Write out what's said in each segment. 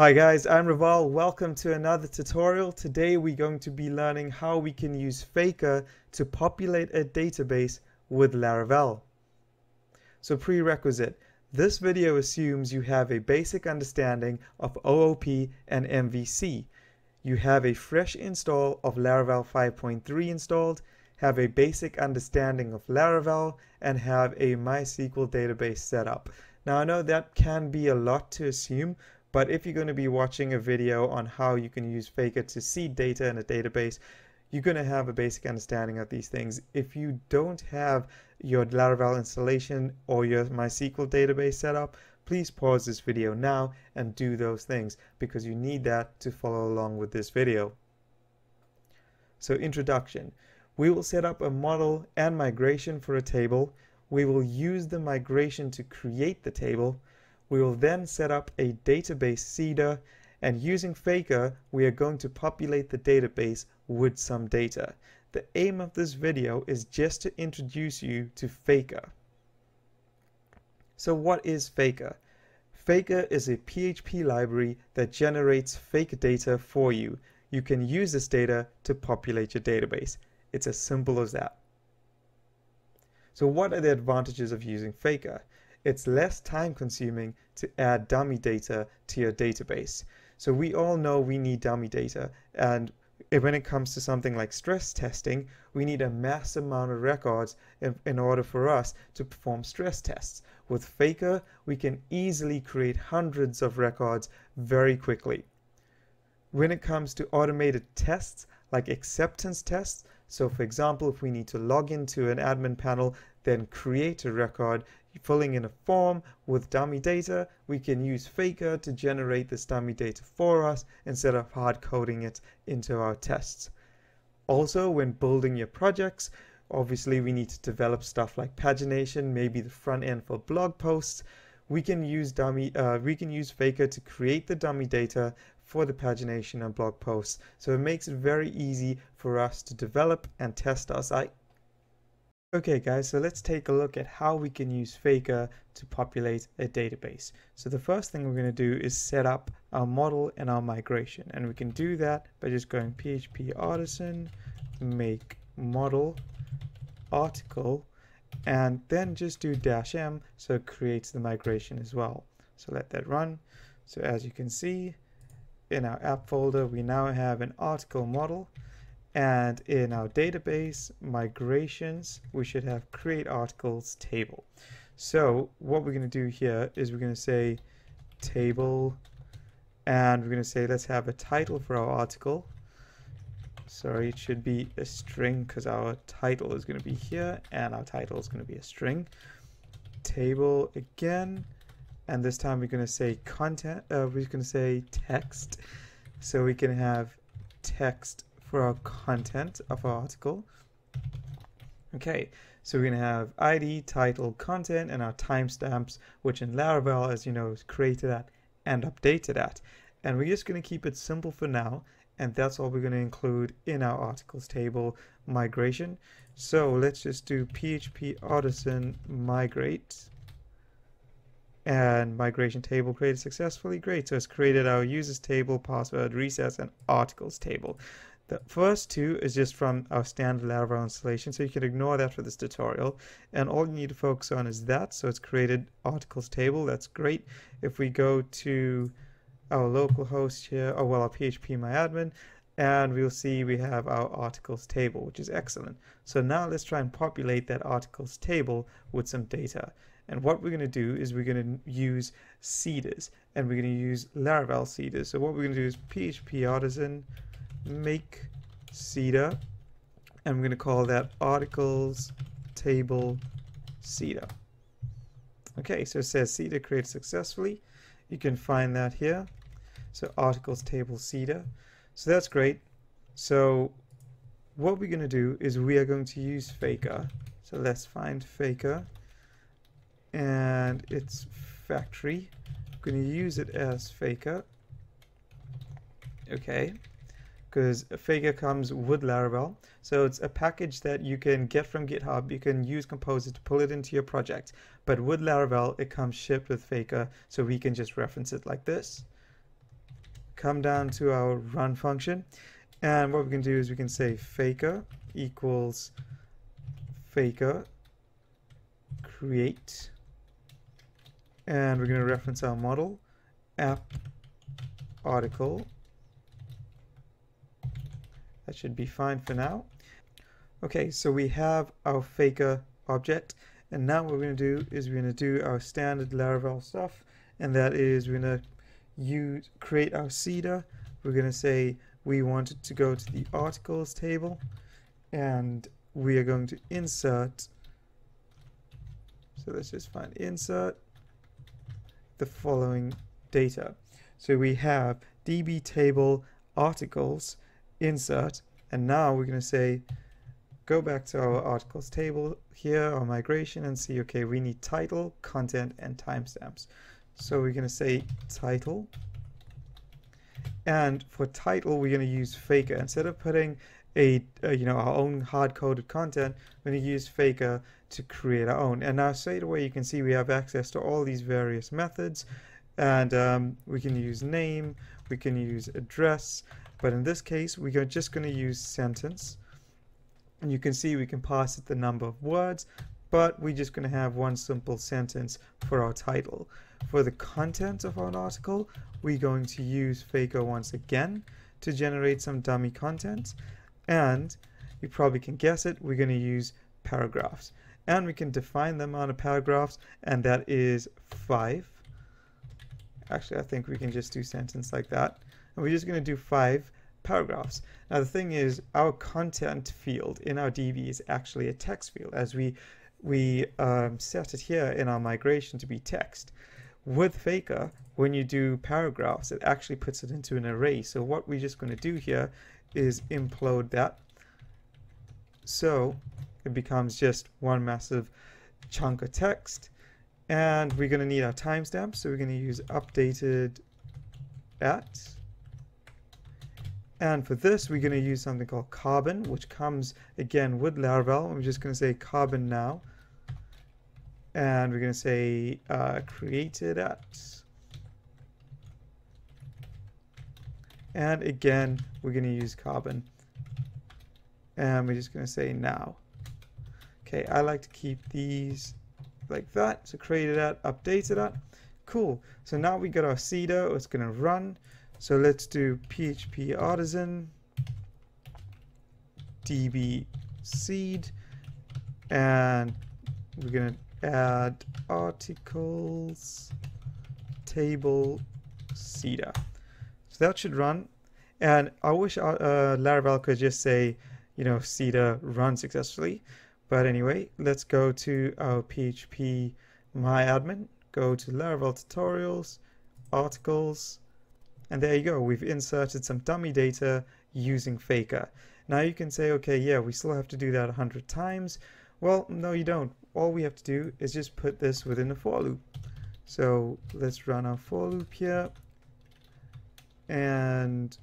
Hi guys, I'm Reval. Welcome to another tutorial. Today we're going to be learning how we can use Faker to populate a database with Laravel. So prerequisite, this video assumes you have a basic understanding of OOP and MVC. You have a fresh install of Laravel 5.3 installed, have a basic understanding of Laravel, and have a MySQL database set up. Now I know that can be a lot to assume, but if you're going to be watching a video on how you can use Faker to seed data in a database, you're going to have a basic understanding of these things. If you don't have your Laravel installation or your MySQL database set up, please pause this video now and do those things because you need that to follow along with this video. So introduction. We will set up a model and migration for a table. We will use the migration to create the table we will then set up a database seeder and using Faker, we are going to populate the database with some data. The aim of this video is just to introduce you to Faker. So what is Faker? Faker is a PHP library that generates fake data for you. You can use this data to populate your database. It's as simple as that. So what are the advantages of using Faker? It's less time consuming to add dummy data to your database. So we all know we need dummy data and when it comes to something like stress testing, we need a mass amount of records in, in, order for us to perform stress tests. With Faker, we can easily create hundreds of records very quickly. When it comes to automated tests, like acceptance tests, so for example, if we need to log into an admin panel, then create a record, filling in a form with dummy data, we can use Faker to generate this dummy data for us instead of hard coding it into our tests. Also, when building your projects, obviously we need to develop stuff like pagination, maybe the front end for blog posts. We can use dummy, uh, we can use Faker to create the dummy data for the pagination and blog posts. So it makes it very easy for us to develop and test our site. Okay guys, so let's take a look at how we can use Faker to populate a database. So the first thing we're going to do is set up our model and our migration. And we can do that by just going php artisan make model article and then just do dash m so it creates the migration as well. So let that run. So as you can see, in our app folder, we now have an article model. And in our database migrations, we should have create articles table. So what we're going to do here is we're going to say table and we're going to say let's have a title for our article. Sorry, it should be a string because our title is going to be here and our title is going to be a string. Table again and this time we're going to say content uh, we're going to say text so we can have text for our content of our article okay so we're going to have id title content and our timestamps which in laravel as you know is created at and updated at and we're just going to keep it simple for now and that's all we're going to include in our articles table migration so let's just do php artisan migrate and migration table created successfully. Great. So it's created our users table, password, resets, and articles table. The first two is just from our standard Laravel installation, so you can ignore that for this tutorial. And all you need to focus on is that. So it's created articles table. That's great. If we go to our local host here, or well, our PHP myadmin, and we'll see we have our articles table, which is excellent. So now let's try and populate that articles table with some data. And what we're going to do is we're going to use seeders and we're going to use Laravel seeders. So what we're going to do is PHP artisan make and we're going to call that articles table seeder. Okay, so it says seeder created successfully. You can find that here. So articles table seeder. So that's great. So what we're going to do is we are going to use Faker. So let's find Faker and its factory. I'm going to use it as Faker. Okay, because Faker comes with Laravel. So it's a package that you can get from GitHub. You can use Composer to pull it into your project. But with Laravel, it comes shipped with Faker, so we can just reference it like this. come down to our run function. And what we can do is we can say faker equals faker create. And we're going to reference our model app article. That should be fine for now. Okay, so we have our faker object. And now what we're going to do is we're going to do our standard Laravel stuff. And that is we're going to use create our seeder. We're going to say we want it to go to the articles table. And we are going to insert. So let's just find insert the following data. So we have db table articles insert. And now we're going to say go back to our articles table here, our migration, and see, okay, we need title, content, and timestamps. So we're going to say title. And for title, we're going to use Faker. Instead of putting a, a you know our own hard-coded content, we're going to use Faker to create our own. And now straight away, you can see we have access to all these various methods. And um, we can use name, we can use address, but in this case, we're just going to use sentence. And you can see we can pass it the number of words, but we're just going to have one simple sentence for our title. For the content of our article, we're going to use Faker once again to generate some dummy content. And you probably can guess it, we're going to use paragraphs. And we can define the amount of paragraphs, and that is five. Actually, I think we can just do sentence like that. And we're just going to do five paragraphs. Now the thing is, our content field in our DB is actually a text field, as we we um, set it here in our migration to be text. With Faker, when you do paragraphs, it actually puts it into an array. So what we're just going to do here is implode that. So it becomes just one massive chunk of text. And we're going to need our timestamp. So we're going to use updated at and for this, we're going to use something called carbon, which comes again with Laravel. I'm just going to say carbon now. And we're going to say uh, created at. And again, we're going to use carbon. And we're just going to say now. Okay, I like to keep these like that. So created at, updated at. Cool. So now we got our seeder. It's going to run. So let's do PHP artisan db seed and we're going to add articles table seeder. So that should run. And I wish uh, uh, Laravel could just say, you know, seeder run successfully. But anyway, let's go to our PHP myadmin, go to Laravel tutorials, articles, and there you go, we've inserted some dummy data using Faker. Now you can say, okay, yeah, we still have to do that 100 times. Well, no, you don't. All we have to do is just put this within a for loop. So let's run our for loop here. And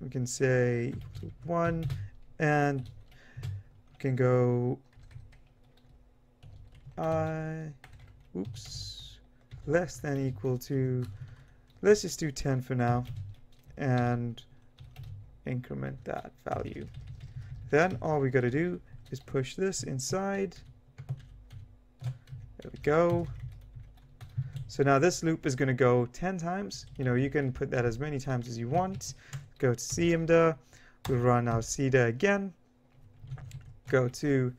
we can say 1 and we can go i oops less than equal to Let's just do 10 for now and increment that value. Then all we got to do is push this inside. There we go. So now this loop is going to go 10 times. You know, you can put that as many times as you want. Go to cmder. We'll run our seeder again. Go to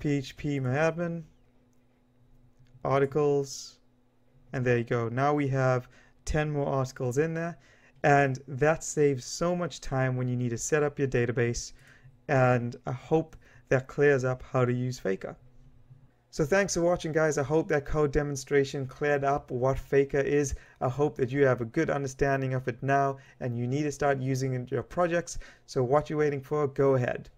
php myadmin. Articles. And there you go. Now we have 10 more articles in there. And that saves so much time when you need to set up your database. And I hope that clears up how to use Faker. So thanks for watching guys. I hope that code demonstration cleared up what Faker is. I hope that you have a good understanding of it now and you need to start using it in your projects. So what you're waiting for, go ahead.